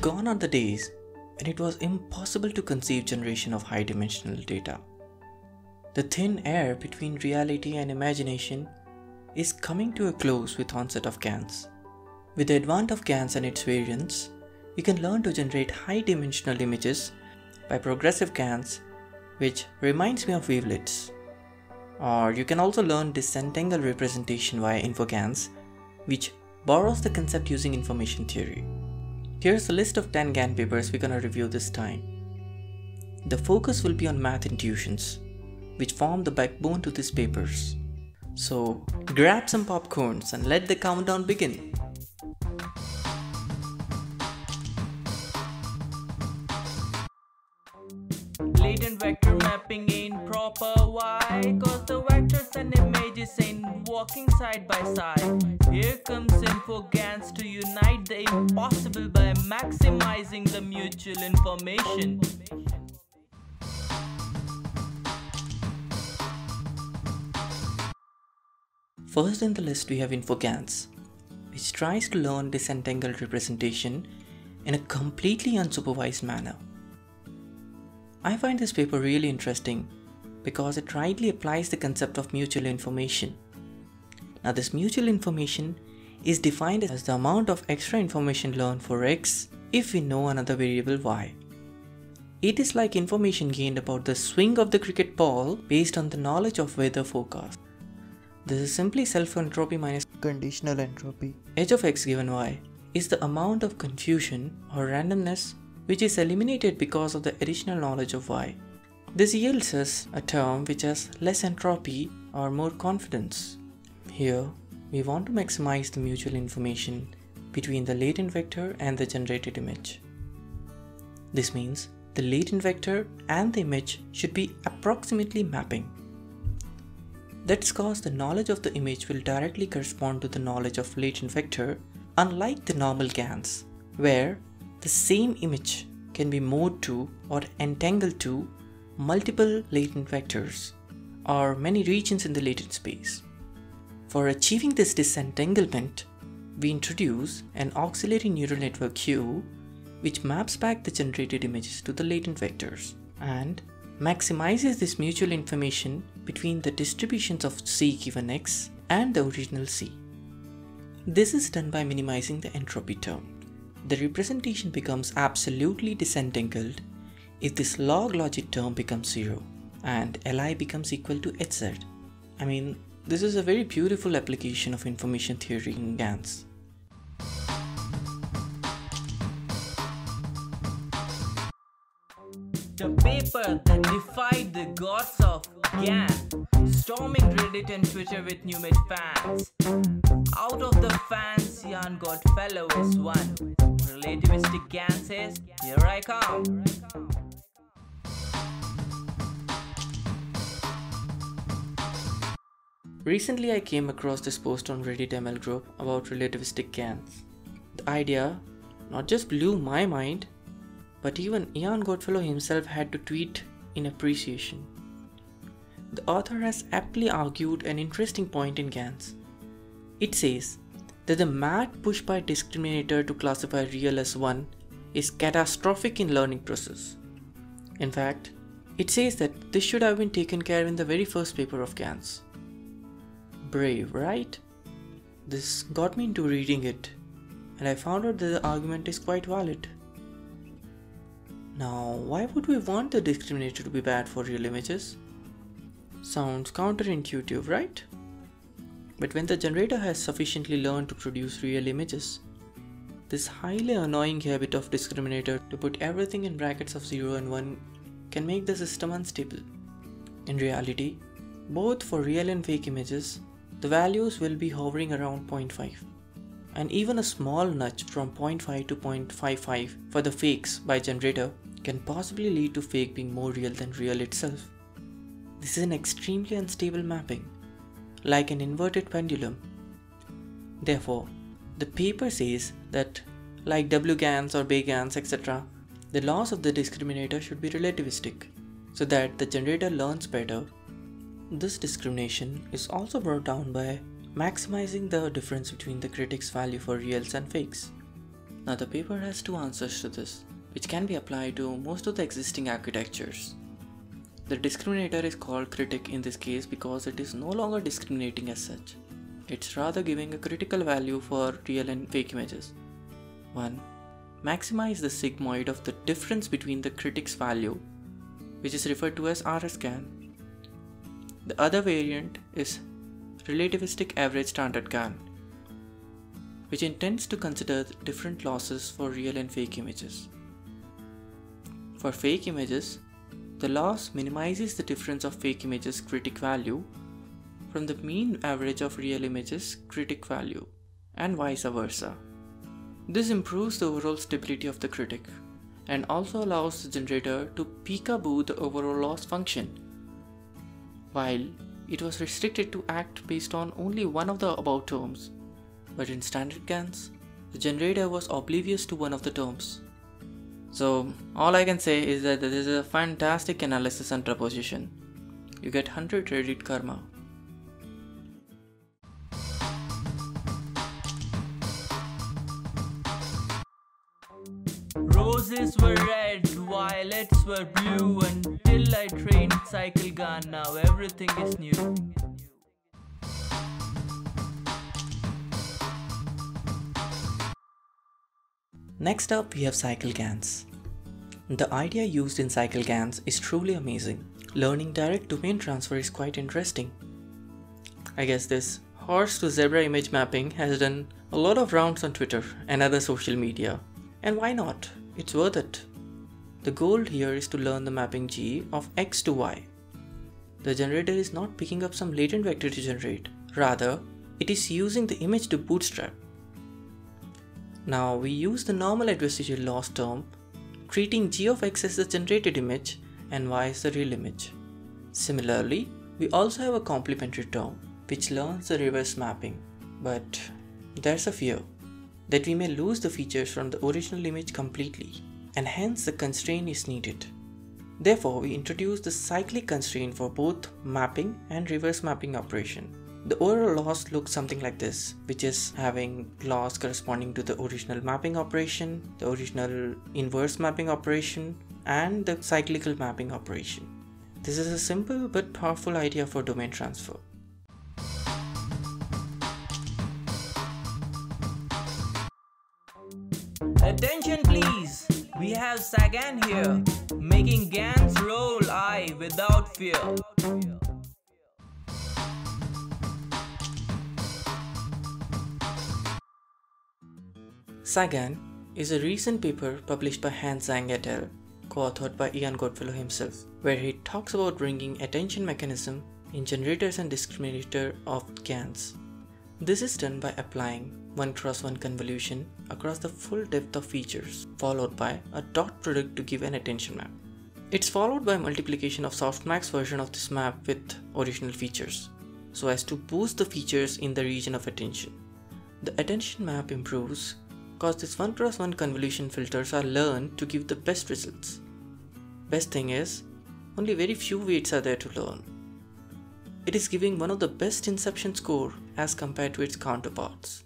Gone are the days when it was impossible to conceive generation of high dimensional data. The thin air between reality and imagination is coming to a close with onset of GANs. With the advent of GANs and its variants, we can learn to generate high dimensional images by progressive GANs which reminds me of wavelets. Or you can also learn disentangled representation via InfoGANs which borrows the concept using information theory. Here's a list of 10 GAN papers we're gonna review this time. The focus will be on math intuitions, which form the backbone to these papers. So grab some popcorns and let the countdown begin. Latent vector mapping ain't proper, why? Cause the vectors and images ain't walking side by side. Maximizing the mutual information. First in the list we have InfoGANs, which tries to learn disentangled representation in a completely unsupervised manner. I find this paper really interesting because it rightly applies the concept of mutual information. Now this mutual information is defined as the amount of extra information learned for x if we know another variable y. It is like information gained about the swing of the cricket ball based on the knowledge of weather forecast. This is simply self-entropy minus conditional entropy. h of x given y is the amount of confusion or randomness which is eliminated because of the additional knowledge of y. This yields us a term which has less entropy or more confidence. Here, we want to maximize the mutual information between the latent vector and the generated image. This means the latent vector and the image should be approximately mapping. That's cause the knowledge of the image will directly correspond to the knowledge of latent vector unlike the normal GANs, where the same image can be mowed to or entangled to multiple latent vectors or many regions in the latent space. For achieving this disentanglement, we introduce an auxiliary neural network Q which maps back the generated images to the latent vectors and maximizes this mutual information between the distributions of C given X and the original C. This is done by minimizing the entropy term. The representation becomes absolutely disentangled if this log logic term becomes 0 and Li becomes equal to Hz. I mean, this is a very beautiful application of information theory in GANs. The paper that defied the gods of GAN, storming Reddit and Twitter with Numid fans. Out of the fans, Ian Goodfellow is one. Relativistic GAN says, Here I come. Recently I came across this post on Reddit ML group about relativistic GANs. The idea not just blew my mind, but even Ian Goodfellow himself had to tweet in appreciation. The author has aptly argued an interesting point in GANs. It says that the mad push by discriminator to classify real as 1 is catastrophic in learning process. In fact, it says that this should have been taken care in the very first paper of GANs. Brave, right? This got me into reading it, and I found out that the argument is quite valid. Now, why would we want the discriminator to be bad for real images? Sounds counterintuitive, right? But when the generator has sufficiently learned to produce real images, this highly annoying habit of discriminator to put everything in brackets of 0 and 1 can make the system unstable. In reality, both for real and fake images, the values will be hovering around 0.5 and even a small nudge from 0.5 to 0.55 for the fakes by generator can possibly lead to fake being more real than real itself. This is an extremely unstable mapping, like an inverted pendulum. Therefore, the paper says that, like WGANs or BEGANs, etc., the laws of the discriminator should be relativistic, so that the generator learns better. This discrimination is also brought down by maximizing the difference between the critic's value for reals and fakes. Now the paper has two answers to this, which can be applied to most of the existing architectures. The discriminator is called critic in this case because it is no longer discriminating as such. It's rather giving a critical value for real and fake images. 1. Maximize the sigmoid of the difference between the critic's value, which is referred to as RSGAN. The other variant is relativistic average standard GAN, which intends to consider different losses for real and fake images. For fake images, the loss minimizes the difference of fake images critic value from the mean average of real images critic value and vice versa. This improves the overall stability of the critic and also allows the generator to peekaboo the overall loss function. While it was restricted to act based on only one of the above terms, but in standard GANs, the generator was oblivious to one of the terms. So all I can say is that this is a fantastic analysis and proposition. You get 100 Reddit karma. Roses were red, were blue Until I trained Cycle GAN, now everything is new Next up, we have cycle GANs. The idea used in cycle GANs is truly amazing. Learning direct domain transfer is quite interesting. I guess this horse to zebra image mapping has done a lot of rounds on Twitter and other social media. And why not? It's worth it. The goal here is to learn the mapping G of x to y. The generator is not picking up some latent vector to generate, rather, it is using the image to bootstrap. Now we use the normal adversarial loss term, treating g of x as the generated image and y as the real image. Similarly, we also have a complementary term which learns the reverse mapping, but there's a fear that we may lose the features from the original image completely, and hence the constraint is needed. Therefore, we introduce the cyclic constraint for both mapping and reverse mapping operation. The overall loss looks something like this, which is having loss corresponding to the original mapping operation, the original inverse mapping operation, and the cyclical mapping operation. This is a simple but powerful idea for domain transfer. Attention please, we have SAGAN here, making GANs roll I without fear. SAGAN is a recent paper published by Hans Zhang et al., co-authored by Ian Goodfellow himself, where he talks about bringing attention mechanism in generators and discriminator of GANs. This is done by applying 1 cross 1 convolution across the full depth of features, followed by a dot product to give an attention map. It's followed by multiplication of softmax version of this map with original features, so as to boost the features in the region of attention. The attention map improves cause these 1 cross 1 convolution filters are learned to give the best results. Best thing is, only very few weights are there to learn. It is giving one of the best inception score as compared to its counterparts.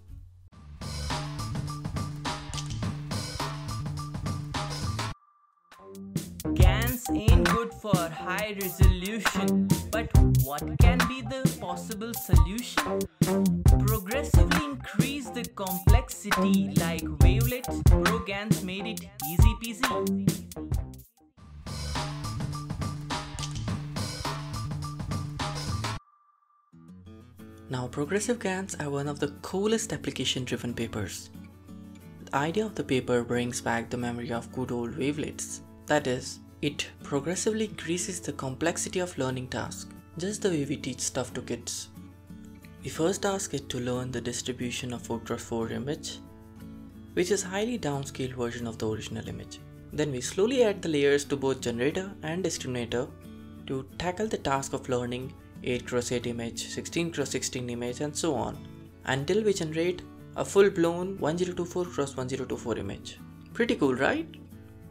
For high resolution, but what can be the possible solution? Progressively increase the complexity like wavelets, Pro GANs made it easy peasy. Now progressive GANs are one of the coolest application driven papers. The idea of the paper brings back the memory of good old wavelets. That is, it progressively increases the complexity of learning tasks, just the way we teach stuff to kids. We first ask it to learn the distribution of 4x4 image, which is highly downscaled version of the original image. Then we slowly add the layers to both generator and discriminator to tackle the task of learning 8x8 image, 16x16 image and so on until we generate a full-blown 1024x1024 image. Pretty cool, right?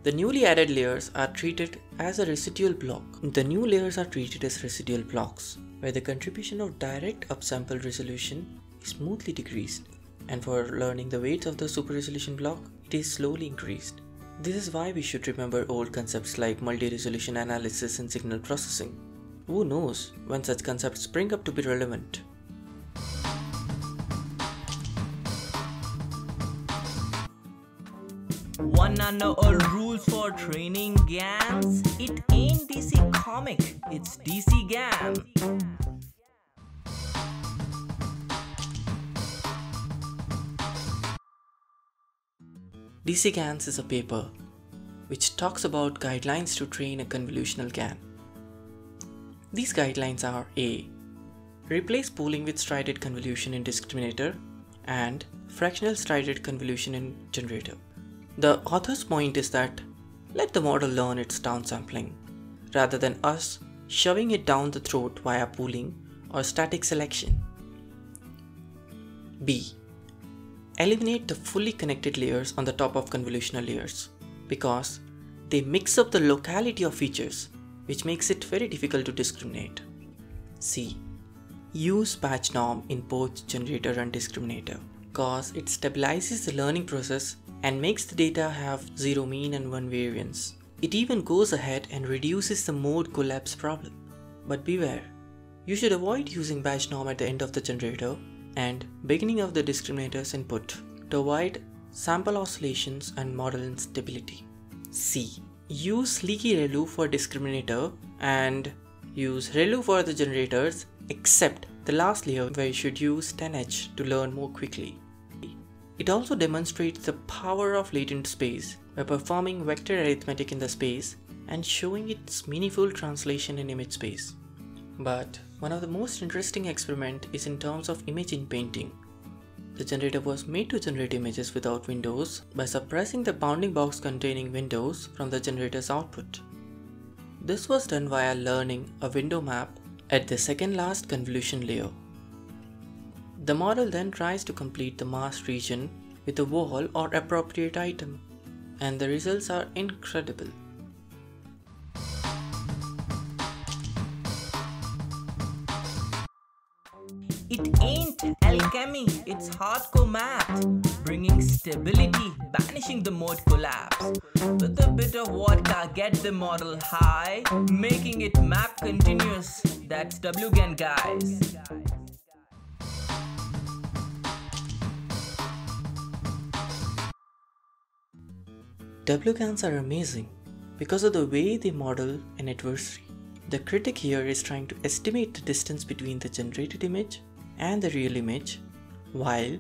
The newly added layers are treated as a residual block. The new layers are treated as residual blocks, where the contribution of direct upsample resolution is smoothly decreased. and for learning the weights of the super resolution block, it is slowly increased. This is why we should remember old concepts like multi-resolution analysis and signal processing. Who knows when such concepts spring up to be relevant? Wanna know all rules for training GANs? It ain't DC comic, it's DC GAN. DC GANs is a paper which talks about guidelines to train a convolutional GAN. These guidelines are A. Replace pooling with strided convolution in discriminator and fractional strided convolution in generator. The author's point is that let the model learn its downsampling rather than us shoving it down the throat via pooling or static selection. B. Eliminate the fully connected layers on the top of convolutional layers because they mix up the locality of features which makes it very difficult to discriminate. C. Use batch norm in both generator and discriminator because it stabilizes the learning process and makes the data have 0 mean and 1 variance. It even goes ahead and reduces the mode collapse problem. But beware, you should avoid using batch norm at the end of the generator and beginning of the discriminator's input to avoid sample oscillations and model instability. C. Use leaky ReLU for discriminator and use ReLU for the generators except the last layer where you should use tanh to learn more quickly. It also demonstrates the power of latent space by performing vector arithmetic in the space and showing its meaningful translation in image space. But one of the most interesting experiment is in terms of image inpainting. The generator was made to generate images without windows by suppressing the bounding box containing windows from the generator's output. This was done via learning a window map at the second last convolution layer. The model then tries to complete the masked region with a wall or appropriate item, and the results are incredible. It ain't alchemy, it's hardcore math. Bringing stability, banishing the mode collapse. With a bit of vodka, get the model high. Making it map continuous, that's WGAN guys. WGANs are amazing because of the way they model an adversary. The critic here is trying to estimate the distance between the generated image and the real image, while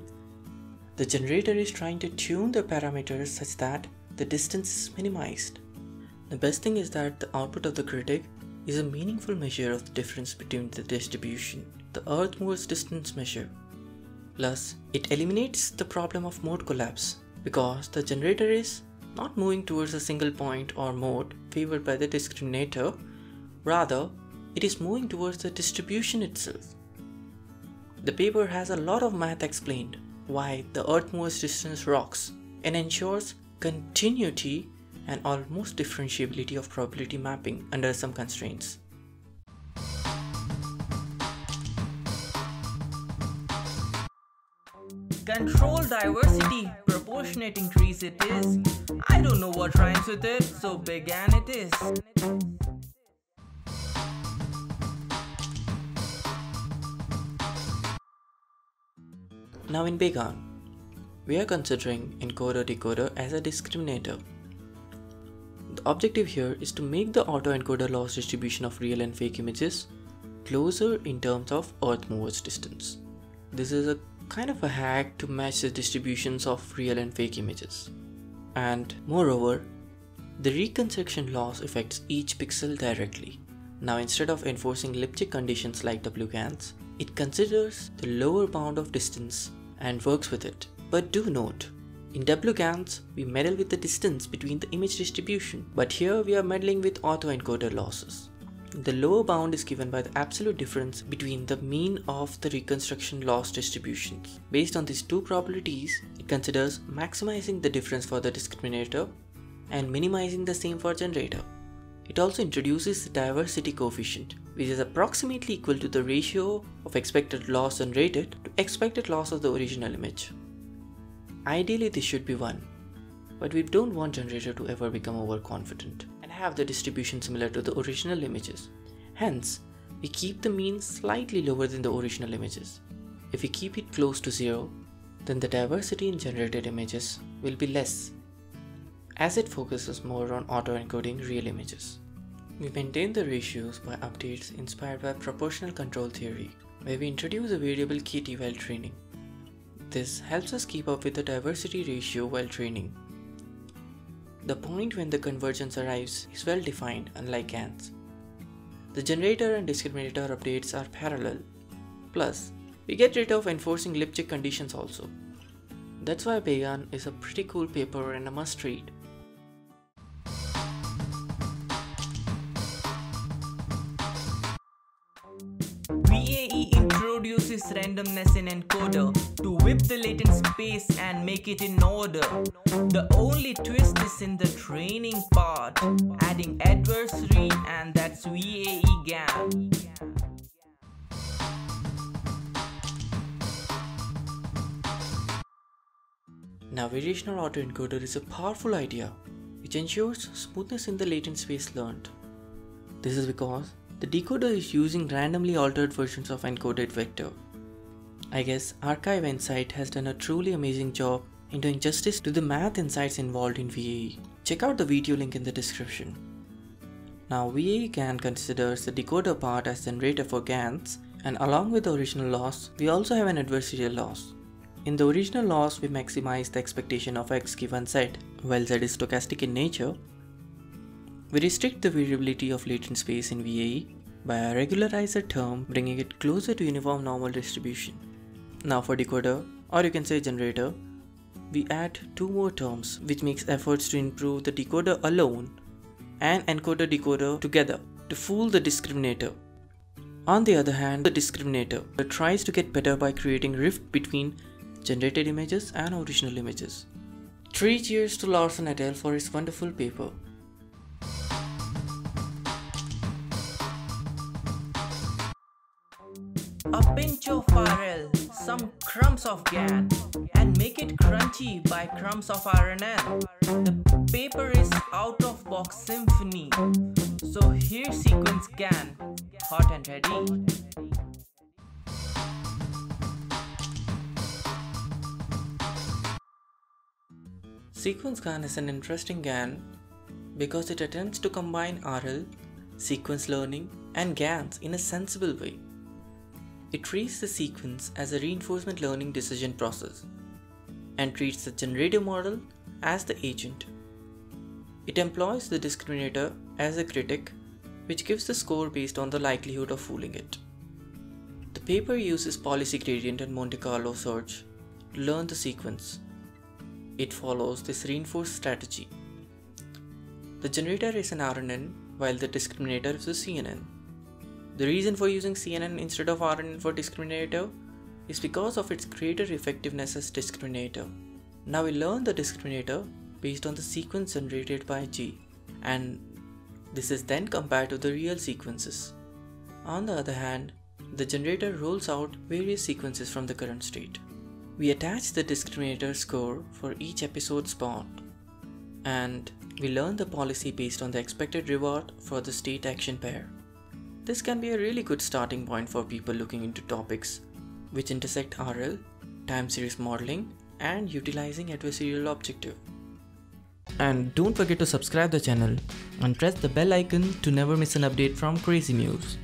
the generator is trying to tune the parameters such that the distance is minimized. The best thing is that the output of the critic is a meaningful measure of the difference between the distribution, the Earth movers distance measure. Plus, it eliminates the problem of mode collapse because the generator is not moving towards a single point or mode favored by the discriminator, rather, it is moving towards the distribution itself. The paper has a lot of math explained why the Earth movers distance rocks and ensures continuity and almost differentiability of probability mapping under some constraints. Control diversity, proportionate increase it is. I don't know what rhymes with it, so began it is. Now in BEGAN, we are considering encoder-decoder as a discriminator. The objective here is to make the autoencoder loss distribution of real and fake images closer in terms of earth movers distance. This is a kind of a hack to match the distributions of real and fake images. And moreover, the reconstruction loss affects each pixel directly. Now instead of enforcing Lipschitz conditions like WGANs, it considers the lower bound of distance and works with it. But do note, in WGANs, we meddle with the distance between the image distribution, but here we are meddling with autoencoder losses. The lower bound is given by the absolute difference between the mean of the reconstruction loss distributions. Based on these two probabilities, it considers maximizing the difference for the discriminator and minimizing the same for generator. It also introduces the diversity coefficient, which is approximately equal to the ratio of expected loss generated to expected loss of the original image. Ideally this should be 1, but we don't want generator to ever become overconfident have the distribution similar to the original images. Hence, we keep the mean slightly lower than the original images. If we keep it close to 0, then the diversity in generated images will be less as it focuses more on auto-encoding real images. We maintain the ratios by updates inspired by proportional control theory, where we introduce a variable kt while training. This helps us keep up with the diversity ratio while training. The point when the convergence arrives is well defined unlike GANs. The generator and discriminator updates are parallel. Plus, we get rid of enforcing Lipschitz conditions also. That's why Bayesian is a pretty cool paper and a must read. Introduces randomness in encoder to whip the latent space and make it in order. The only twist is in the training part, adding adversary and that's VAE. Now variational autoencoder is a powerful idea which ensures smoothness in the latent space learned. This is because the decoder is using randomly altered versions of encoded vector. I guess Arxiv Insight has done a truly amazing job in doing justice to the math insights involved in VAE. Check out the video link in the description. Now VAE GAN considers the decoder part as generator for GANs and along with the original loss, we also have an adversarial loss. In the original loss, we maximize the expectation of x given z. While z is stochastic in nature, we restrict the variability of latent space in VAE by a regularizer term bringing it closer to uniform normal distribution. Now for decoder, or you can say generator, we add two more terms which makes efforts to improve the decoder alone and encoder decoder together to fool the discriminator. On the other hand, the discriminator tries to get better by creating rift between generated images and original images. Three cheers to Larsen et al. for his wonderful paper. RL, some crumbs of GAN, and make it crunchy by crumbs of RNN. The paper is out of box symphony. So here sequence GAN, hot and ready. Sequence GAN is an interesting GAN because it attempts to combine RL, sequence learning, and GANs in a sensible way. It treats the sequence as a reinforcement learning decision process and treats the generative model as the agent. It employs the discriminator as a critic, which gives the score based on the likelihood of fooling it. The paper uses policy gradient and Monte Carlo search to learn the sequence. It follows this reinforced strategy. The generator is an RNN while the discriminator is a CNN. The reason for using CNN instead of RNN for discriminator is because of its greater effectiveness as discriminator. Now we learn the discriminator based on the sequence generated by G and this is then compared to the real sequences. On the other hand, the generator rolls out various sequences from the current state. We attach the discriminator score for each episode spawned and we learn the policy based on the expected reward for the state action pair. This can be a really good starting point for people looking into topics which intersect RL, time series modeling, and utilizing adversarial objective. And don't forget to subscribe the channel and press the bell icon to never miss an update from Crazymuse.